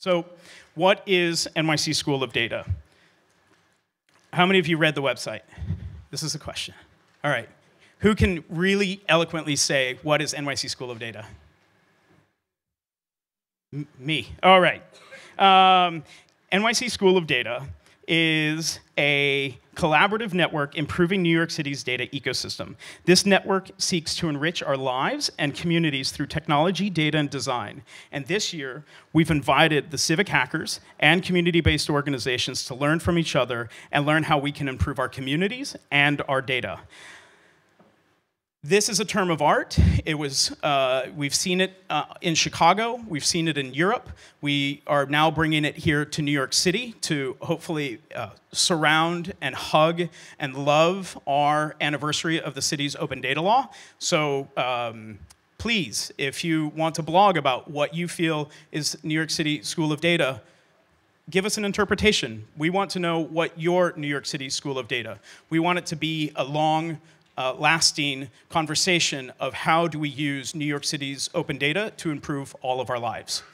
So, what is NYC School of Data? How many of you read the website? This is a question. All right. Who can really eloquently say, what is NYC School of Data? M me. All right. Um, NYC School of Data is a collaborative network improving New York City's data ecosystem. This network seeks to enrich our lives and communities through technology, data, and design. And this year, we've invited the civic hackers and community-based organizations to learn from each other and learn how we can improve our communities and our data. This is a term of art. It was, uh, we've seen it uh, in Chicago, we've seen it in Europe. We are now bringing it here to New York City to hopefully uh, surround and hug and love our anniversary of the city's open data law. So um, please, if you want to blog about what you feel is New York City School of Data, give us an interpretation. We want to know what your New York City School of Data. We want it to be a long, uh, lasting conversation of how do we use New York City's open data to improve all of our lives.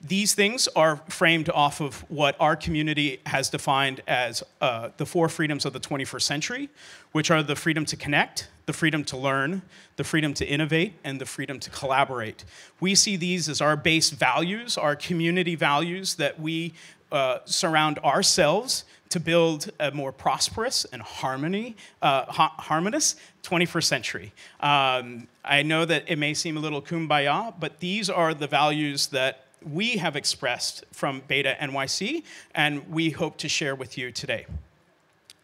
These things are framed off of what our community has defined as uh, the four freedoms of the 21st century, which are the freedom to connect, the freedom to learn, the freedom to innovate, and the freedom to collaborate. We see these as our base values, our community values that we uh, surround ourselves to build a more prosperous and harmony, uh, ha harmonious 21st century. Um, I know that it may seem a little kumbaya, but these are the values that we have expressed from Beta NYC, and we hope to share with you today.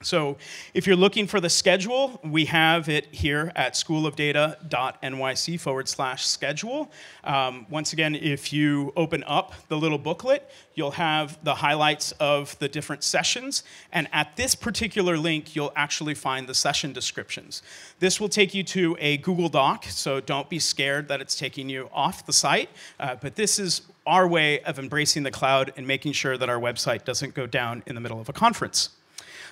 So if you're looking for the schedule, we have it here at schoolofdata.nyc forward slash schedule. Um, once again, if you open up the little booklet, you'll have the highlights of the different sessions. And at this particular link, you'll actually find the session descriptions. This will take you to a Google Doc, so don't be scared that it's taking you off the site. Uh, but this is our way of embracing the cloud and making sure that our website doesn't go down in the middle of a conference.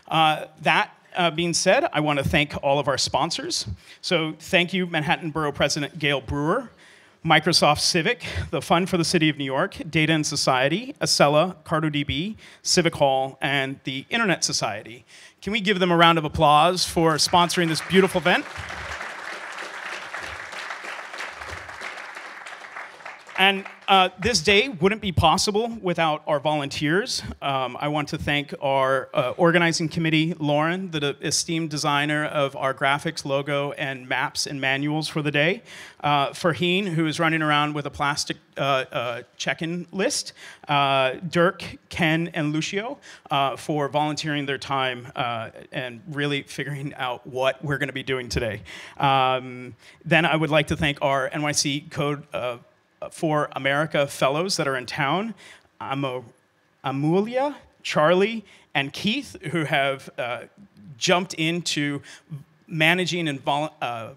Uh, that uh, being said, I want to thank all of our sponsors. So thank you, Manhattan Borough President Gale Brewer, Microsoft Civic, the Fund for the City of New York, Data and Society, Accela, CartoDB, Civic Hall, and the Internet Society. Can we give them a round of applause for sponsoring this beautiful event? And uh, this day wouldn't be possible without our volunteers. Um, I want to thank our uh, organizing committee, Lauren, the esteemed designer of our graphics, logo, and maps and manuals for the day. Uh, Farheen, who is running around with a plastic uh, uh, check-in list. Uh, Dirk, Ken, and Lucio for volunteering their time and really figuring out what we're going to be doing today. Um, then I would like to thank our NYC Code for America fellows that are in town, Amulia, Charlie, and Keith, who have uh, jumped into managing and uh,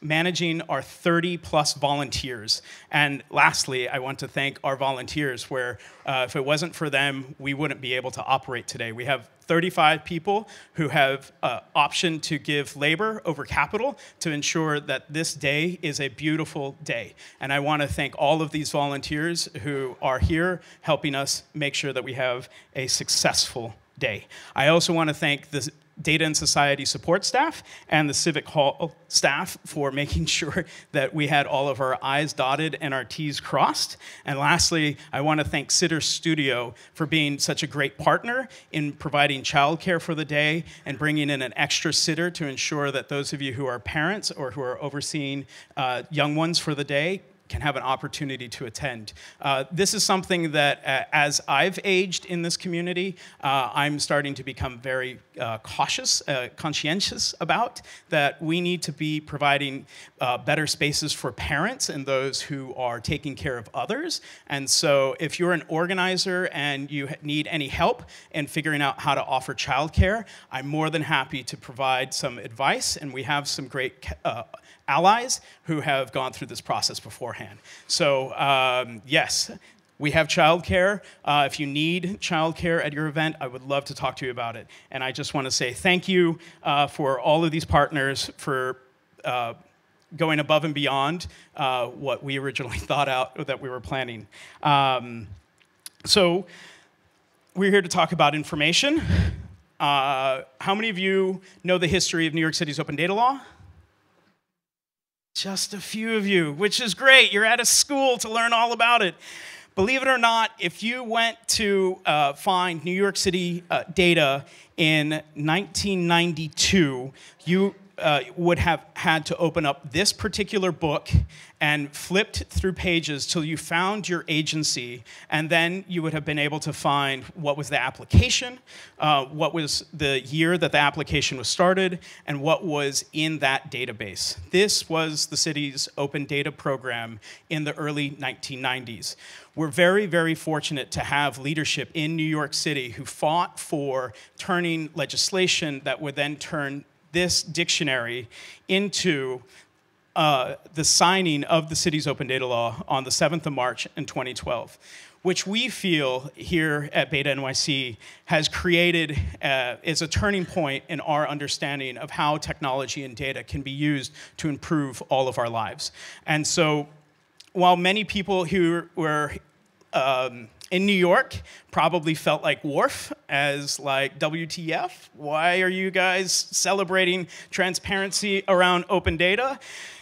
managing our 30 plus volunteers. And lastly, I want to thank our volunteers, where uh, if it wasn't for them, we wouldn't be able to operate today. We have 35 people who have uh, option to give labor over capital to ensure that this day is a beautiful day. And I want to thank all of these volunteers who are here helping us make sure that we have a successful day. I also want to thank the Data and Society support staff and the Civic Hall staff for making sure that we had all of our I's dotted and our T's crossed. And lastly, I want to thank Sitter Studio for being such a great partner in providing childcare for the day and bringing in an extra sitter to ensure that those of you who are parents or who are overseeing uh, young ones for the day can have an opportunity to attend. Uh, this is something that, uh, as I've aged in this community, uh, I'm starting to become very uh, cautious, uh, conscientious about, that we need to be providing uh, better spaces for parents and those who are taking care of others. And so if you're an organizer and you need any help in figuring out how to offer childcare, I'm more than happy to provide some advice, and we have some great allies who have gone through this process beforehand. So um, yes, we have childcare. Uh, if you need childcare at your event, I would love to talk to you about it. And I just want to say thank you uh, for all of these partners for uh, going above and beyond uh, what we originally thought out that we were planning. Um, So, we're here to talk about information. Uh, how many of you know the history of New York City's open data law? Just a few of you, which is great. You're at a school to learn all about it. Believe it or not, if you went to uh, find New York City uh, data in 1992, you uh, would have had to open up this particular book and flipped through pages till you found your agency, and then you would have been able to find what was the application, uh, what was the year that the application was started, and what was in that database. This was the city's open data program in the early 1990s. We're very, very fortunate to have leadership in New York City who fought for turning legislation that would then turn this dictionary into uh, the signing of the city's open data law on the 7th of March in 2012, which we feel here at Beta NYC has created uh, is a turning point in our understanding of how technology and data can be used to improve all of our lives. And so while many people who were um, in New York probably felt like Wharf as like WTF? Why are you guys celebrating transparency around open data?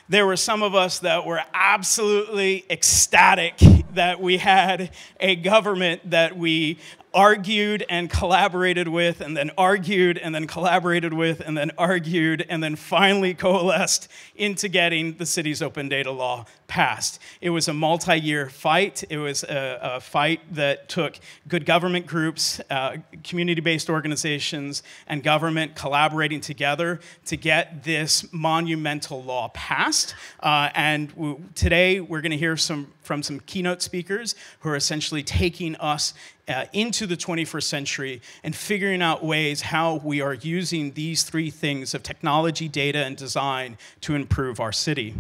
There were some of us that were absolutely ecstatic that we had a government that we argued and collaborated with, and then argued and then collaborated with, and then argued, and then finally coalesced into getting the city's open data law passed. It was a multi year fight. It was a, a, fight that took good government groups, uh, community based organizations, and government collaborating together to get this monumental law passed. Uh, and today we're going to hear some, from some keynote speakers who are essentially taking us uh, into the 21st century and figuring out ways how we are using these three things of technology, data, and design to improve our city.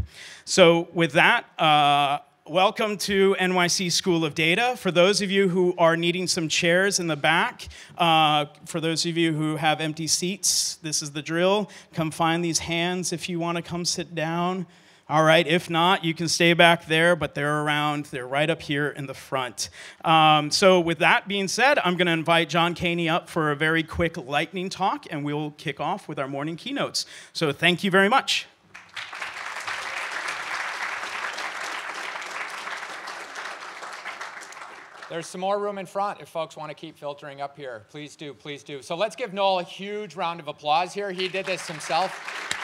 So, with that, uh, welcome to NYC School of Data. For those of you who are needing some chairs in the back, uh, for those of you who have empty seats, this is the drill. Come find these hands if you want to come sit down. All right, if not, you can stay back there, but they're around. They're right up here in the front. Um, so, with that being said, I'm going to invite John Kaehny up for a very quick lightning talk, and we'll kick off with our morning keynotes. So, thank you very much. There's some more room in front if folks want to keep filtering up here. Please do, please do. So let's give Noel a huge round of applause here. He did this himself.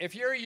If you're